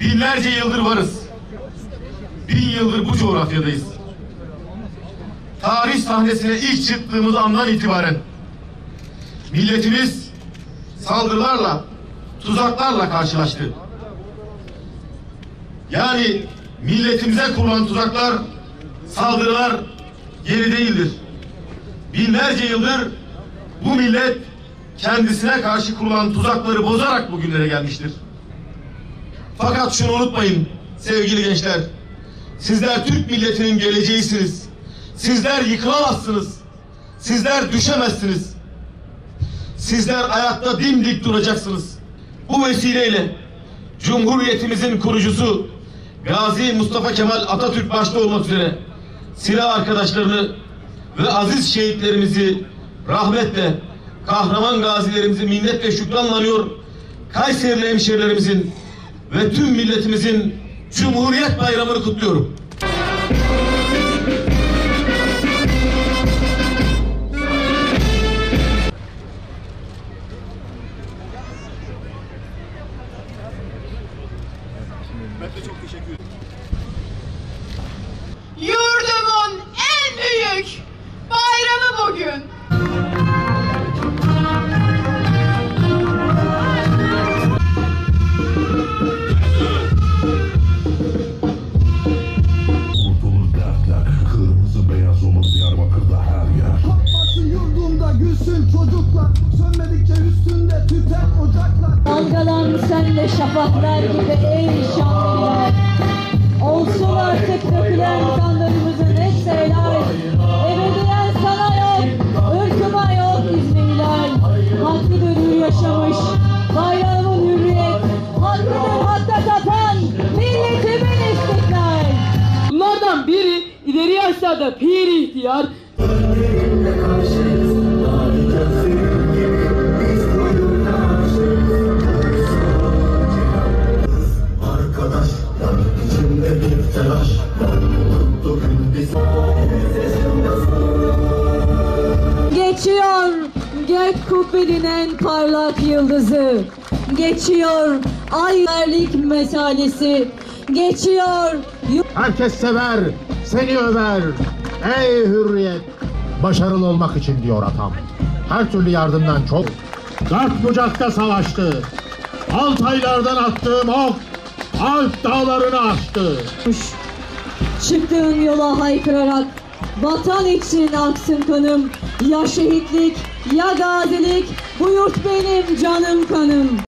Binlerce yıldır varız. Bin yıldır bu coğrafyadayız. Tarih sahnesine ilk çıktığımız andan itibaren milletimiz saldırılarla, tuzaklarla karşılaştı. Yani milletimize kurulan tuzaklar, saldırılar yeni değildir. Binlerce yıldır bu millet kendisine karşı kurulan tuzakları bozarak bugünlere gelmiştir. Fakat şunu unutmayın sevgili gençler. Sizler Türk milletinin geleceğisiniz. Sizler yıkılamazsınız. Sizler düşemezsiniz. Sizler ayakta dimdik duracaksınız. Bu vesileyle Cumhuriyetimizin kurucusu Gazi Mustafa Kemal Atatürk başta olmak üzere silah arkadaşlarını ve aziz şehitlerimizi rahmetle, kahraman gazilerimizi minnet ve şükranla anıyor. Kayserili hemşehrilerimizin ve tüm milletimizin Cumhuriyet Bayramı'nı kutluyorum. Yurdumun Diyarbakır'da her yer. Patlasın yurdumda gülsün çocuklar. Sönmedikçe üstünde tüten ocaklar. Dalgalan sen de şafaklar gibi ey şanlılar Olsun artık dökülen kanlarımızın helal. Ebediyen sana yok, ırkıma yok İzmirler Hakkı dönür yaşamış, ileri yaşlarda pir ihtiyar, Arkadaşlar içimde bir telaş Mutlu gün biz Geçiyor gök kubbenin parlak yıldızı. Geçiyor ayverlik mesalesi. Geçiyor Herkes sever, seni över. Ey hürriyet! Başarılı olmak için diyor atam. Her türlü yardımdan çok. Dört bucakta savaştı. Altaylardan attığım ok, Alp dağlarını aştı. Çıktığın yola haykırarak Vatan için aksın kanım Ya şehitlik ya gazilik Bu yurt benim canım kanım